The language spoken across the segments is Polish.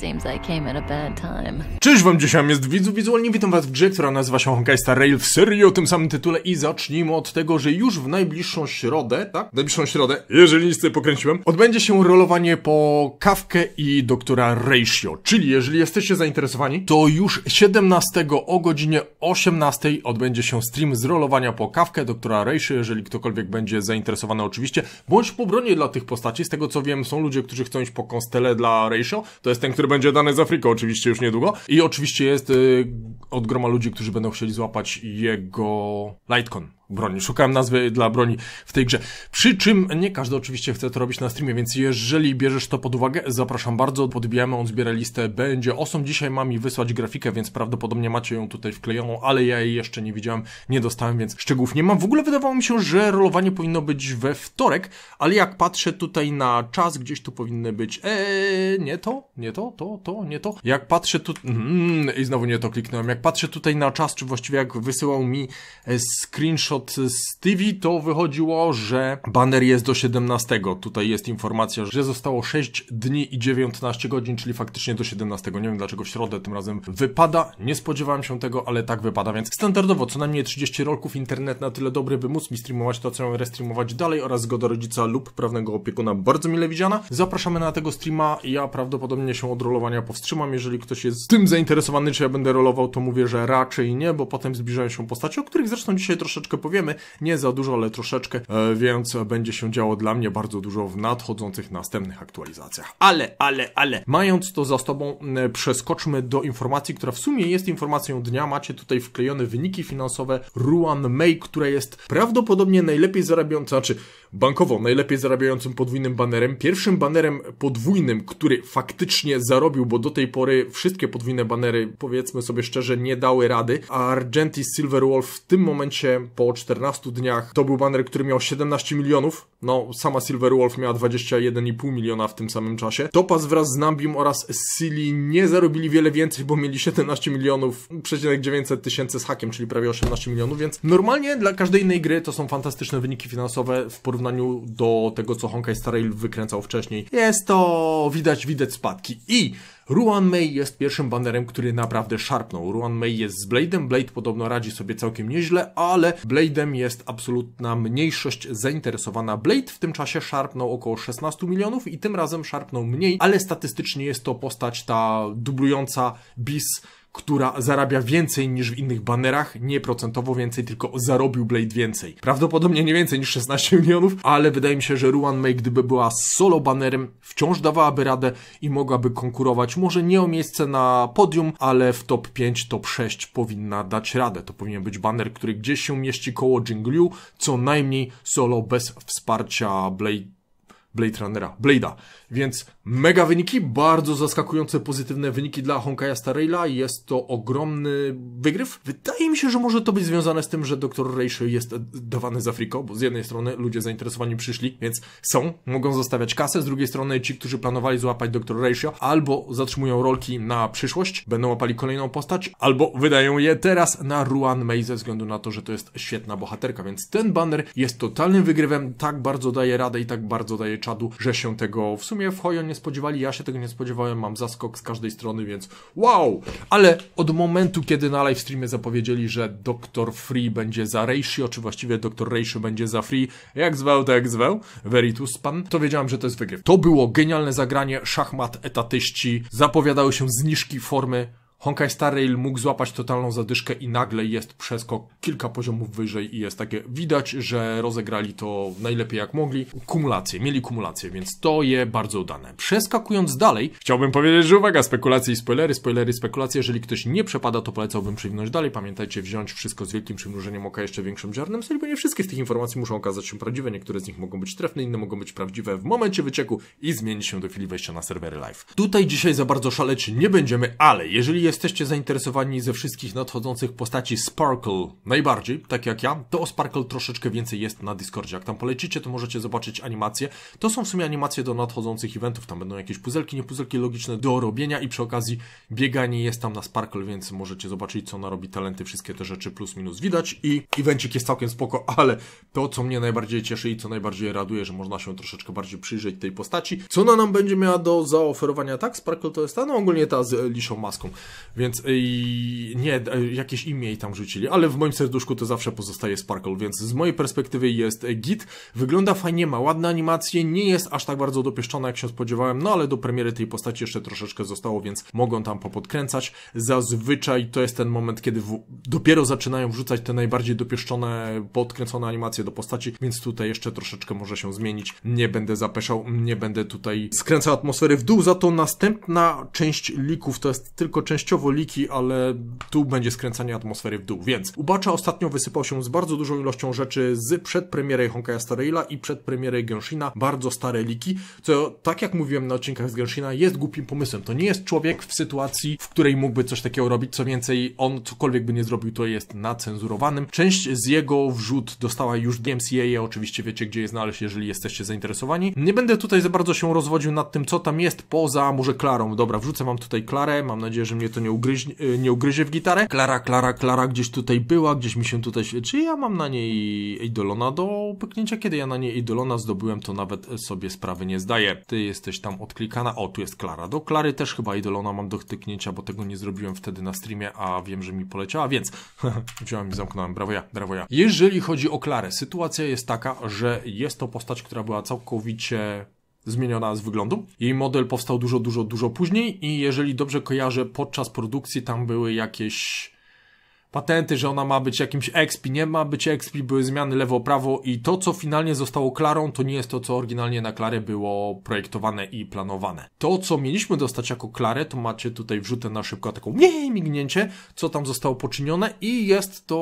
Seems I came at a bad time. Cześć wam, dzisiaj jest widzu wizualnie, witam was w grze, która nazywa się Honkai Star Rail w serii o tym samym tytule i zacznijmy od tego, że już w najbliższą środę, tak? Najbliższą środę, jeżeli nic sobie pokręciłem, odbędzie się rolowanie po Kawkę i doktora Ratio, czyli jeżeli jesteście zainteresowani, to już 17 o godzinie 18 odbędzie się stream z rolowania po Kawkę doktora Ratio, jeżeli ktokolwiek będzie zainteresowany oczywiście, bądź po bronie dla tych postaci, z tego co wiem są ludzie, którzy chcą iść po Konstele dla Ratio, to jest ten, który będzie dany z Afryką oczywiście już niedługo. I oczywiście jest y, od groma ludzi, którzy będą chcieli złapać jego Lightcon broni. Szukałem nazwy dla broni w tej grze. Przy czym nie każdy oczywiście chce to robić na streamie, więc jeżeli bierzesz to pod uwagę, zapraszam bardzo. Podbijamy, on zbiera listę, będzie osą. Dzisiaj ma mi wysłać grafikę, więc prawdopodobnie macie ją tutaj wklejoną, ale ja jej jeszcze nie widziałem, nie dostałem, więc szczegółów nie mam. W ogóle wydawało mi się, że rolowanie powinno być we wtorek, ale jak patrzę tutaj na czas, gdzieś tu powinny być, eee, nie to, nie to, to, to, nie to. Jak patrzę tu, mm, i znowu nie to kliknąłem, jak patrzę tutaj na czas, czy właściwie jak wysyłał mi e, screenshot z TV, to wychodziło, że banner jest do 17. Tutaj jest informacja, że zostało 6 dni i 19 godzin, czyli faktycznie do 17. Nie wiem dlaczego w środę tym razem wypada. Nie spodziewałem się tego, ale tak wypada, więc standardowo co najmniej 30 rolków internet na tyle dobry, by móc mi streamować to, co ją restreamować dalej oraz zgoda rodzica lub prawnego opiekuna bardzo mile widziana. Zapraszamy na tego streama. Ja prawdopodobnie się od rolowania powstrzymam. Jeżeli ktoś jest tym zainteresowany, czy ja będę rolował, to mówię, że raczej nie, bo potem zbliżają się postacie, o których zresztą dzisiaj troszeczkę powiemy. Nie za dużo, ale troszeczkę, e, więc będzie się działo dla mnie bardzo dużo w nadchodzących następnych aktualizacjach. Ale, ale, ale, mając to za sobą, przeskoczmy do informacji, która w sumie jest informacją dnia. Macie tutaj wklejone wyniki finansowe Ruan May, która jest prawdopodobnie najlepiej zarabiająca, znaczy bankowo najlepiej zarabiającym podwójnym banerem. Pierwszym banerem podwójnym, który faktycznie zarobił, bo do tej pory wszystkie podwójne banery, powiedzmy sobie szczerze, nie dały rady. A Argentis Silver Wolf w tym momencie po 14 dniach to był baner, który miał 17 milionów. No, sama Silver Wolf miała 21,5 miliona w tym samym czasie. Topaz wraz z Nambim oraz Silly nie zarobili wiele więcej, bo mieli 17 milionów, przecinek 900 tysięcy z hakiem, czyli prawie 18 milionów, więc normalnie dla każdej innej gry to są fantastyczne wyniki finansowe w porównaniu do tego, co Honkai Star Rail wykręcał wcześniej. Jest to, widać, widać spadki. I Ruan Mei jest pierwszym banerem, który naprawdę szarpnął. Ruan Mei jest z Blade'em, Blade podobno radzi sobie całkiem nieźle, ale Blade'em jest absolutna mniejszość zainteresowana. Blade w tym czasie szarpnął około 16 milionów i tym razem szarpnął mniej, ale statystycznie jest to postać ta dublująca bis która zarabia więcej niż w innych banerach, nie procentowo więcej, tylko zarobił Blade więcej. Prawdopodobnie nie więcej niż 16 milionów, ale wydaje mi się, że Ruan May, gdyby była solo banerem, wciąż dawałaby radę i mogłaby konkurować, może nie o miejsce na podium, ale w top 5, top 6 powinna dać radę. To powinien być baner, który gdzieś się mieści koło Jingliu, co najmniej solo bez wsparcia Blade Blade Runnera, Blade'a. Więc mega wyniki, bardzo zaskakujące pozytywne wyniki dla Honkaja Star Raila. Jest to ogromny wygryw. Wydaje mi się, że może to być związane z tym, że Dr. Ratio jest dawany z Afriko, bo z jednej strony ludzie zainteresowani przyszli, więc są, mogą zostawiać kasę, z drugiej strony ci, którzy planowali złapać Dr. Ratio, albo zatrzymują rolki na przyszłość, będą łapali kolejną postać, albo wydają je teraz na Ruan Mei ze względu na to, że to jest świetna bohaterka, więc ten banner jest totalnym wygrywem, tak bardzo daje radę i tak bardzo daje czadu, że się tego w sumie w Hojo nie spodziewali, ja się tego nie spodziewałem, mam zaskok z każdej strony, więc wow! Ale od momentu, kiedy na live streamie zapowiedzieli, że Dr. Free będzie za Reishi, czy właściwie Dr. Reishi będzie za Free, jak zwał, tak zwał, Veritus Pan, to wiedziałem, że to jest wygryw. To było genialne zagranie, szachmat, etatyści, zapowiadały się zniżki formy, Honkai Star Rail mógł złapać totalną zadyszkę i nagle jest przeskok kilka poziomów wyżej i jest takie, widać, że rozegrali to najlepiej jak mogli. Kumulacje, mieli kumulację, więc to je bardzo udane. Przeskakując dalej, chciałbym powiedzieć, że uwaga, spekulacje i spoilery, spoilery, spekulacje, jeżeli ktoś nie przepada, to polecałbym przywinąć dalej. Pamiętajcie, wziąć wszystko z wielkim przymrużeniem oka, jeszcze większym ziarnem soli, bo nie wszystkie z tych informacji muszą okazać się prawdziwe, niektóre z nich mogą być trefne, inne mogą być prawdziwe w momencie wycieku i zmienić się do chwili wejścia na serwery live. Tutaj dzisiaj za bardzo szaleć nie będziemy, ale jeżeli jesteście zainteresowani ze wszystkich nadchodzących postaci Sparkle najbardziej, tak jak ja, to o Sparkle troszeczkę więcej jest na Discordzie. Jak tam polecicie, to możecie zobaczyć animacje. To są w sumie animacje do nadchodzących eventów, tam będą jakieś puzelki, nie puzelki logiczne do robienia i przy okazji bieganie jest tam na Sparkle, więc możecie zobaczyć, co ona robi talenty, wszystkie te rzeczy plus minus widać i evencik jest całkiem spoko, ale to, co mnie najbardziej cieszy i co najbardziej raduje, że można się troszeczkę bardziej przyjrzeć tej postaci. Co ona nam będzie miała do zaoferowania? Tak, Sparkle to jest ta, no ogólnie ta z liszą maską, więc i nie, jakieś imię jej tam rzucili, ale w moim serduszku to zawsze pozostaje Sparkle, więc z mojej perspektywy jest git. Wygląda fajnie, ma ładne animacje, nie jest aż tak bardzo dopieszczona, jak się spodziewałem, no ale do premiery tej postaci jeszcze troszeczkę zostało, więc mogą tam popodkręcać. Zazwyczaj to jest ten moment, kiedy w... dopiero zaczynają wrzucać te najbardziej dopieszczone, podkręcone animacje do postaci, więc tutaj jeszcze troszeczkę może się zmienić. Nie będę zapeszał, nie będę tutaj skręcał atmosfery w dół, za to następna część lików to jest tylko częściowo liki, ale tu będzie skręcanie atmosfery w dół, więc Ubacza ostatnio wysypał się z bardzo dużą ilością rzeczy z przedpremiery Honkaja Star i przedpremiery Genshina, bardzo stare liki, co tak jak mówiłem na odcinkach z Genshina jest głupim pomysłem. To nie jest człowiek w sytuacji, w której mógłby coś takiego robić, co więcej, on cokolwiek by nie zrobił, to jest nacenzurowanym. Część z jego wrzut dostała już DMCA, oczywiście wiecie gdzie je znaleźć, jeżeli jesteście zainteresowani. Nie będę tutaj za bardzo się rozwodził nad tym, co tam jest poza może Klarą. Dobra, wrzucę wam tutaj Klarę, mam nadzieję, że mnie to nie, ugryź, nie ugryzie w gitarę. Klara, Klara, Klara gdzieś tutaj była, gdzieś mi się tutaj... Czy ja mam na niej Eidolona do pyknięcia? Kiedy ja na niej Eidolona zdobyłem, to nawet sobie sprawy nie zdaję. Ty jesteś tam odklikana. O, tu jest Klara. Do Klary też chyba Eidolona mam do tyknięcia, bo tego nie zrobiłem wtedy na streamie, a wiem, że mi poleciała, więc wziąłem i zamknąłem. Brawo ja, brawo ja. Jeżeli chodzi o Klarę, sytuacja jest taka, że jest to postać, która była całkowicie zmieniona z wyglądu. Jej model powstał dużo, dużo, dużo później i jeżeli dobrze kojarzę, podczas produkcji tam były jakieś patenty, że ona ma być jakimś expi, nie ma być expi, były zmiany lewo-prawo i to, co finalnie zostało Klarą, to nie jest to, co oryginalnie na Klarę było projektowane i planowane. To, co mieliśmy dostać jako Klarę, to macie tutaj wrzutę na szybko taką nie mignięcie, co tam zostało poczynione i jest to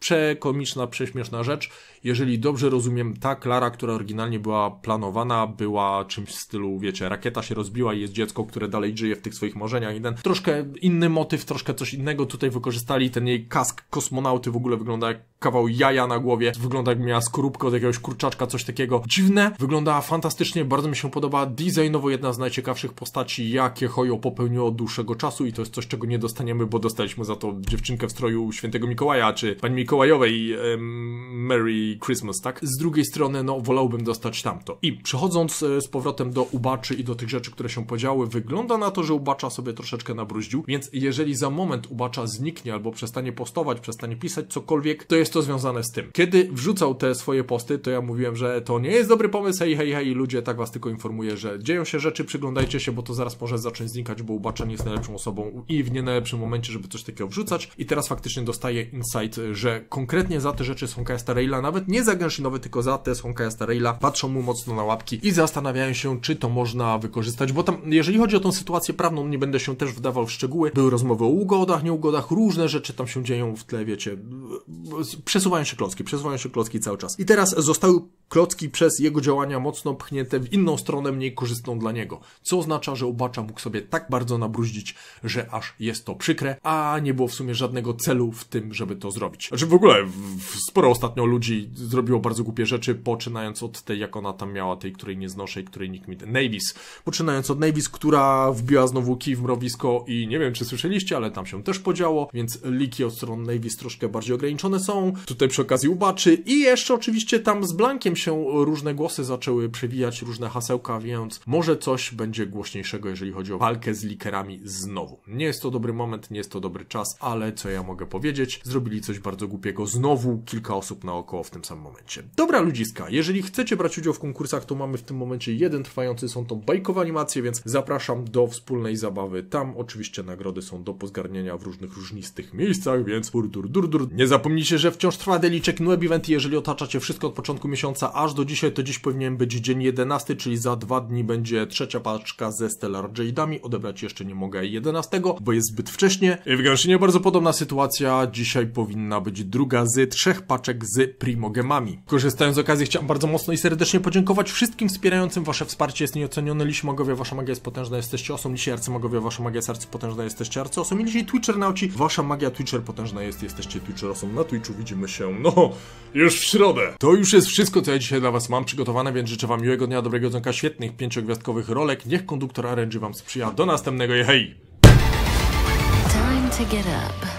przekomiczna, prześmieszna rzecz. Jeżeli dobrze rozumiem, ta Klara, która oryginalnie była planowana, była czymś w stylu, wiecie, rakieta się rozbiła i jest dziecko, które dalej żyje w tych swoich marzeniach ten troszkę inny motyw, troszkę coś innego tutaj wykorzystali. Ten jej kask kosmonauty w ogóle wygląda jak kawał jaja na głowie. Wygląda jak miała skorupkę od jakiegoś kurczaczka, coś takiego. Dziwne, wyglądała fantastycznie, bardzo mi się podoba. Designowo jedna z najciekawszych postaci, jakie Hojo popełniło od dłuższego czasu i to jest coś, czego nie dostaniemy, bo dostaliśmy za to dziewczynkę w stroju świętego Mikołaja, czy pani Mikołajowej um, Merry Christmas, tak? Z drugiej strony, no, wolałbym dostać tamto. I przechodząc e, z powrotem do Ubaczy i do tych rzeczy, które się podziały, wygląda na to, że Ubacza sobie troszeczkę nabruździł, więc jeżeli za moment Ubacza zniknie albo przestanie postować, przestanie pisać cokolwiek, to jest to związane z tym. Kiedy wrzucał te swoje posty, to ja mówiłem, że to nie jest dobry pomysł, hej, hej, hej, ludzie, tak was tylko informuję, że dzieją się rzeczy, przyglądajcie się, bo to zaraz może zacząć znikać, bo Ubacza nie jest najlepszą osobą i w nie najlepszym momencie, żeby coś takiego wrzucać. I teraz faktycznie dostaję insight, że konkretnie za te rzeczy są Kaja Raila, nawet nie za Genshinowe, tylko za te są Kaja Raila, patrzą mu mocno na łapki i zastanawiają się, czy to można wykorzystać, bo tam, jeżeli chodzi o tą sytuację prawną, nie będę się też wdawał w szczegóły, były rozmowy o ugodach, nieugodach, różne rzeczy tam się dzieją w tle, wiecie, przesuwają się klocki, przesuwają się klocki cały czas. I teraz zostały klocki przez jego działania mocno pchnięte w inną stronę, mniej korzystną dla niego. Co oznacza, że Ubacza mógł sobie tak bardzo nabruździć, że aż jest to przykre, a nie było w sumie żadnego celu w tym, żeby to zrobić. Znaczy w ogóle sporo ostatnio ludzi zrobiło bardzo głupie rzeczy, poczynając od tej, jak ona tam miała, tej, której nie znoszę i której nikt mi... Navis. Poczynając od Navis, która wbiła znowu kij w mrowisko i nie wiem, czy słyszeliście, ale tam się też podziało, więc liki od strony Navis troszkę bardziej ograniczone są. Tutaj przy okazji Ubaczy i jeszcze oczywiście tam z Blankiem się różne głosy zaczęły przewijać, różne hasełka, więc może coś będzie głośniejszego, jeżeli chodzi o walkę z likerami znowu. Nie jest to dobry moment, nie jest to dobry czas, ale co ja mogę powiedzieć? Zrobili coś bardzo głupiego. Znowu kilka osób naokoło w tym samym momencie. Dobra ludziska, jeżeli chcecie brać udział w konkursach, to mamy w tym momencie jeden trwający, są to bajkowe animacje, więc zapraszam do wspólnej zabawy. Tam oczywiście nagrody są do pozgarnienia w różnych różnych różnistych miejscach, więc dur, dur, dur. Nie zapomnijcie, że wciąż trwa deliczek Nueb Event i jeżeli otaczacie wszystko od początku miesiąca aż do dzisiaj, to dziś powinien być dzień 11, czyli za dwa dni będzie trzecia paczka ze Stellar Jade'ami. Odebrać jeszcze nie mogę 11, bo jest zbyt wcześnie. W Genshinie bardzo podobna sytuacja. Dzisiaj powinna być druga z trzech paczek z Primogemami. Korzystając z okazji, chciałem bardzo mocno i serdecznie podziękować wszystkim wspierającym. Wasze wsparcie jest nieocenione. Liści magowie, wasza magia jest potężna, jesteście osą. Lisi arcymagowie, wasza magia jest arcypotężna, jesteście arcyosą. I lisi Twitcher wasza magia Twitcher potężna jest, jesteście Twitcher osą. Na Twitchu widzimy się, no, już w środę. To już jest wszystko, co ja dzisiaj dla was mam przygotowane, więc życzę wam miłego dnia, dobrego dzonka, świetnych pięciogwiazdkowych rolek. Niech konduktor RNG wam sprzyja. Do następnego, i hej!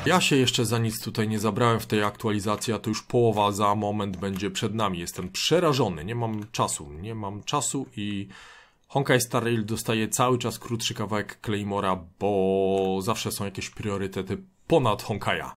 Ja się jeszcze za nic tutaj nie zabrałem w tej aktualizacji, a to już połowa za moment będzie przed nami. Jestem przerażony, nie mam czasu, nie mam czasu i Honkai Star Rail dostaje cały czas krótszy kawałek Claymora, bo zawsze są jakieś priorytety ponad Honkaja.